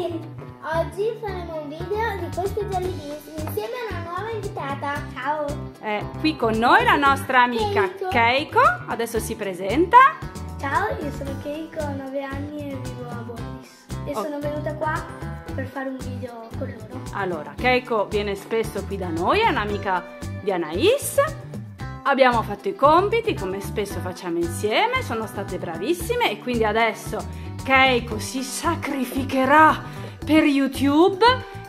Oggi faremo un video di questi jelly beans insieme a una nuova invitata. Ciao! È qui con noi la nostra amica Keiko. Keiko. Adesso si presenta. Ciao, io sono Keiko, ho 9 anni e vivo a Boris. E Oh. sono venuta qua per fare un video con loro. Allora, Keiko viene spesso qui da noi, è un'amica di Anais. Abbiamo fatto i compiti come spesso facciamo insieme, sono state bravissime e quindi adesso Keiko si sacrificherà per YouTube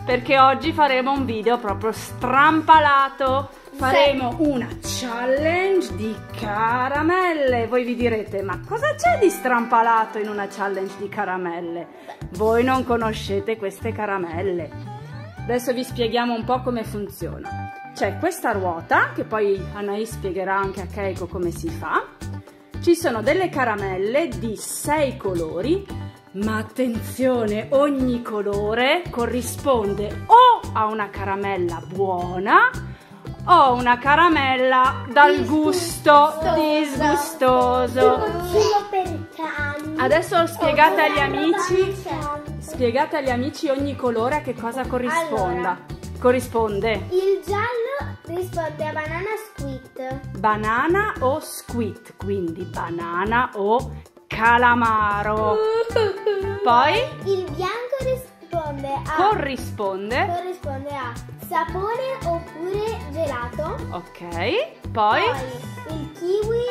perché oggi faremo un video proprio strampalato. Faremo una challenge di caramelle. Voi vi direte, ma cosa c'è di strampalato in una challenge di caramelle? Voi non conoscete queste caramelle. Adesso vi spieghiamo un po' come funziona. C'è questa ruota, che poi Anais spiegherà anche a Keiko come si fa. Ci sono delle caramelle di sei colori, ma attenzione, ogni colore corrisponde o a una caramella buona o a una caramella dal gusto disgustoso. Adesso spiegate agli amici Spiegate agli amici ogni colore a che cosa corrisponda. Corrisponde Il giallo risponde a banana squid. banana o squid, quindi banana o calamaro. Poi Il bianco risponde a corrisponde, corrisponde a sapone oppure gelato. ok. Poi il kiwi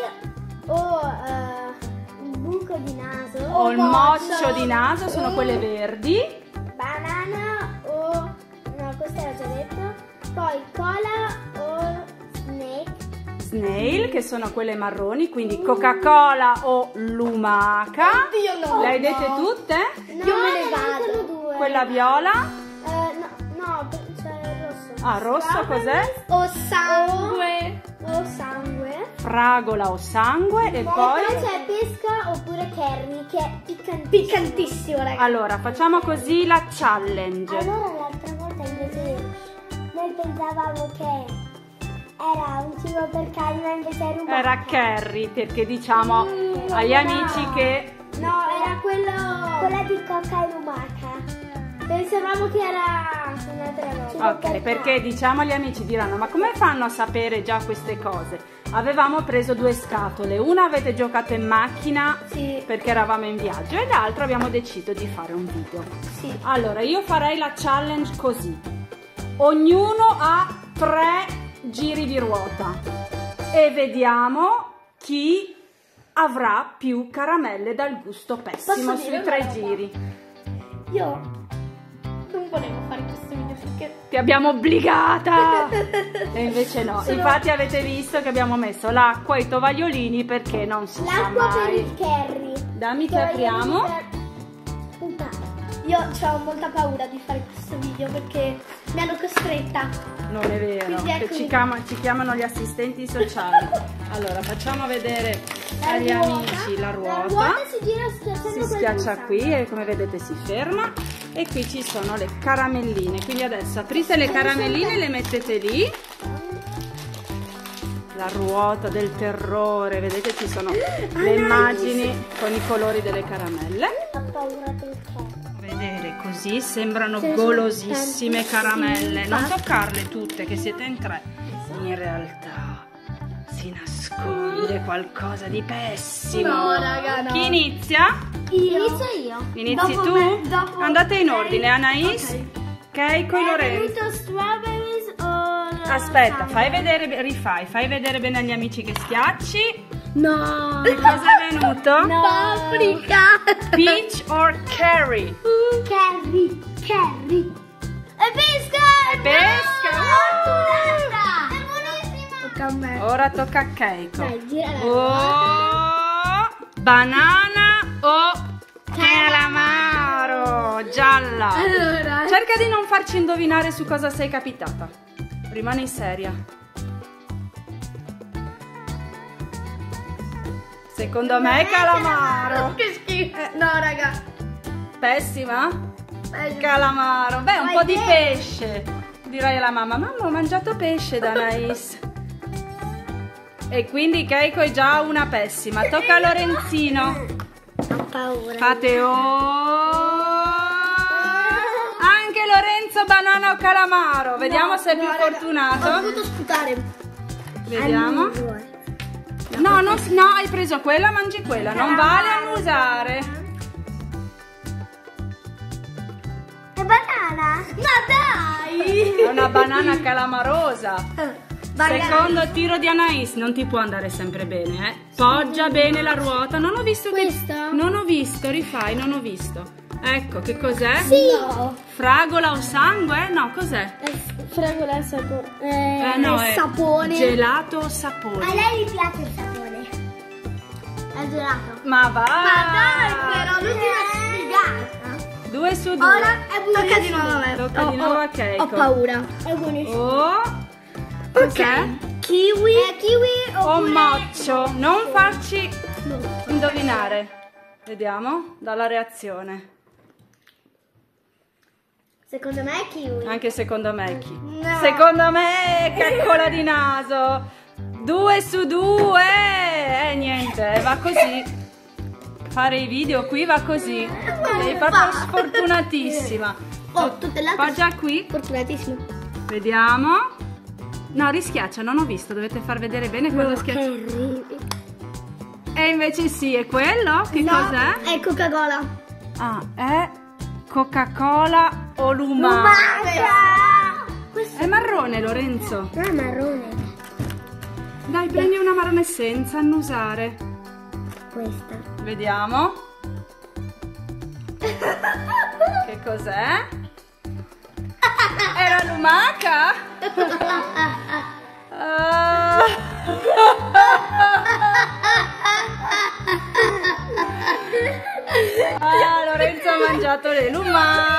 o eh, il buco di naso o il moccio di naso sono quelle verdi. banana o no questo era già detto poi cola o Snail, che sono quelle marroni, quindi Coca-Cola o lumaca. Oddio, no. Le hai dette tutte? no, Io me ne vado due. Quella viola? Eh, no, no c'è il rosso Ah, rosso cos'è? o sangue o sangue Fragola o sangue e poi... c'è pesca oppure curry che è piccantissimo piccantissimo ragazzi Allora, facciamo così la challenge. Allora l'altra volta invece noi pensavamo che era un cibo per ma invece era un Era Carrie, perché diciamo Mm, agli no. amici che... No, era quello. Quella di coca e lumaca. Pensavamo che era un'altra roba. Ok, perché diciamo agli amici diranno, ma come fanno a sapere già queste cose? Avevamo preso due scatole, una avete giocato in macchina Sì. perché eravamo in viaggio e l'altra abbiamo deciso di fare un video. Sì. Allora, io farei la challenge così. Ognuno ha tre giri di ruota e vediamo chi avrà più caramelle dal gusto pessimo Posso sui tre giri. Io non volevo fare questo video perché. Ti abbiamo obbligata! e invece no. Sono- Infatti avete visto che abbiamo messo l'acqua e i tovagliolini perché non si L'acqua per il curry. Dammi che apriamo. per-. Io ho molta paura di fare questo video perché mi hanno costretta. Non è vero, ecco- ci, chiama- ci chiamano gli assistenti sociali. Allora, facciamo vedere La agli ruota. amici la La ruota. ruota si gira schiacciando Si schiaccia qui e come vedete si ferma. E qui ci sono le caramelline. Quindi adesso aprite le caramelline e le mettete lì. La ruota del terrore, vedete ci sono le immagini con i colori delle caramelle. Ho paura del curry. Vedere così sembrano golosissime caramelle. Non toccarle tutte, che siete in tre. In realtà si nasconde qualcosa di pessimo. No, raga, no. Chi inizia? Inizio io. Inizi Dopo tu? me- dopo- Andate in ordine, Anais, Ok. È Lorenzo. venuto strawberries o... Aspetta, fai vedere, rifai, fai vedere bene agli amici che schiacci. No. E cosa è venuto? No. Paprika. Peach or curry? Curry. Curry. E pesca. E pesca. Fortunata. È buonissima. Tocca a me. Ora tocca a Keiko. Dai, gira la Oh, banana o calamaro gialla. Allora. Cerca di non farci indovinare su cosa sei capitata. Rimani seria. Secondo me è calamaro. Che schifo. no, raga. Pessima? Eh, Calamaro. Beh, un po' di pesce. Direi alla mamma, mamma ho mangiato pesce da Nais. E quindi Keiko è già una pessima. Tocca a Lorenzino. Ho paura. Fate oh. Lorenzo banana o calamaro? Vediamo se è più No, raga, Ho fortunato. dovuto sputare. Vediamo. No, non- no, hai preso quella, mangi quella. Non vale annusare. È banana? Ma dai! È una banana calamarosa. Secondo tiro di Anais, non ti può andare sempre bene, eh. Poggia bene la ruota. Non ho visto che. Questa? Non ho visto, rifai, non ho visto. Ecco, che cos'è? No. Fragola o sangue? No, cos'è? Fragola al sapone. Eh, no, è sapone. Gelato o A sapone? lei gli piace il sapone. È gelato. Ma va! Ma dai, però, l'ultima sfigata. Due su due. Ora è buonissimo. Tocca di nuovo a me. Tocca di Ho- nuovo a Keiko. Ho paura. È buonissimo. Oh, cos'è? Kiwi. È kiwi O moccio. Non farci indovinare. Vediamo dalla reazione. Secondo me è kiwi. Anche secondo me è chi? No. Secondo me è caccola di naso. Due su due. Eh, niente, va così. Fare i video qui va così. Sei proprio sfortunatissima. Oh, tutte le altre. Poggia qui. Fortunatissimo. Vediamo. No, rischiaccia, non ho visto. Dovete far vedere bene quello schiaccia. E invece sì, è quello? Che no, cos'è? È Coca-Cola. Ah, è Coca-Cola o lumaca. Lumaca! Questo È marrone, Lorenzo. è marrone. Dai, prendi una marrone senza annusare. Questa. Vediamo. Che cos'è? Era lumaca? Ah. Ah, Lorenzo ha mangiato le lumache.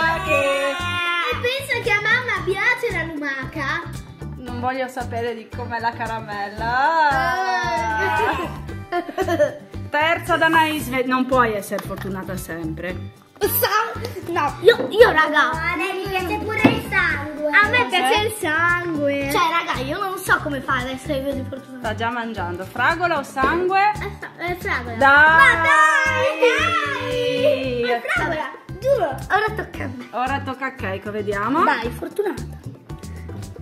Non voglio sapere di com'è la caramella. Terza da Naisve. Non puoi essere fortunata sempre. No, io, io raga. A lei piace pure il sangue. A me piace il sangue. Cioè, raga, io non so come fare ad essere così fortunata. Sta già mangiando. Fragola o sangue? È, sa- è fragola. Dai! Ma dai! Dai! È fragola, giuro. Ora tocca a me. Ora tocca a Keiko, vediamo. Vai, fortunata.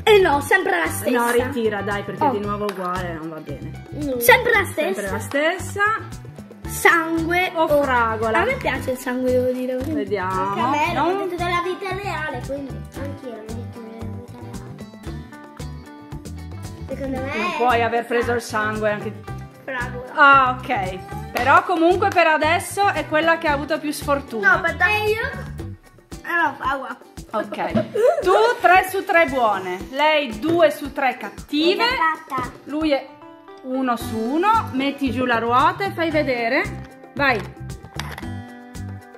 E no, sempre la stessa. No, ritira, dai, perché Oh. di nuovo uguale non va bene. Sempre la stessa. Sempre la stessa. Sangue O fragola. A me piace il sangue, devo dire. Anche a Vediamo. me Non- detto della vita reale, quindi anch'io l'ho detto della vita reale. Secondo me Non puoi aver preso il sangue anche. Fragola. Ah, ok. Però comunque per adesso è quella che ha avuto più sfortuna. No. E io? Eh no, fragola. Ok. Tu 3 su 3 buone. Lei 2 su 3 cattive. Lui è 1 su 1. Metti giù la ruota e fai vedere. Vai.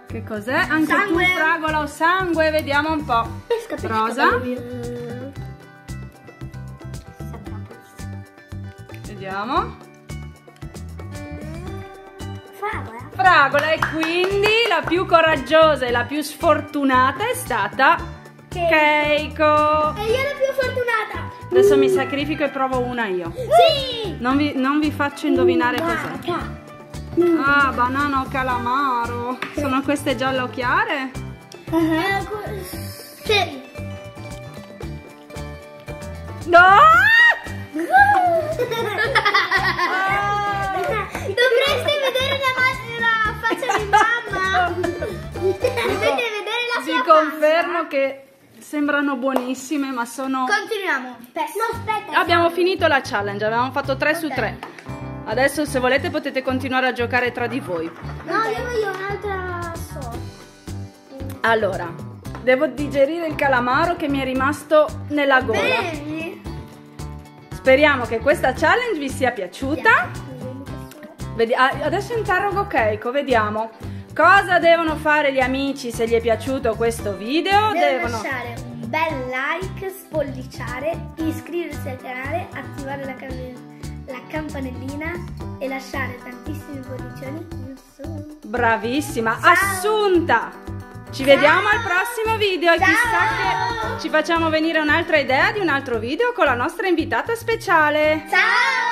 Che cos'è? Anche Sangue. tu fragola o sangue? Vediamo un po'. Rosa. Vediamo. Fragola. Fragola e quindi la più coraggiosa e la più sfortunata è stata Keiko. E io la più fortunata. Adesso mi sacrifico e provo una io. Sì. Non vi, non vi faccio indovinare cos'è. Ah, banana o calamaro. Sono queste giallo chiare? Sì. No! Dovreste vedere la, ma- la faccia di mamma. Dovete vedere la Vi sua confermo che sembrano buonissime, ma sono... Continuiamo. No, aspetta. Abbiamo finito la challenge, avevamo fatto 3 su 3. Adesso se volete potete continuare a giocare tra di voi. No, io voglio un'altra so. Allora, devo digerire il calamaro che mi è rimasto nella gola. Vedi? Speriamo che questa challenge vi sia piaciuta. Vedi- ah, adesso interrogo Keiko, vediamo. Cosa devono fare gli amici se gli è piaciuto questo video? Devo Devono... lasciare un bel like, spolliciare, iscriversi al canale, attivare la, la campanellina e lasciare tantissimi cuoricioni in su. Bravissima, Ciao. assunta! Ci vediamo al prossimo video e Ciao. chissà che ci facciamo venire un'altra idea di un altro video con la nostra invitata speciale. Ciao!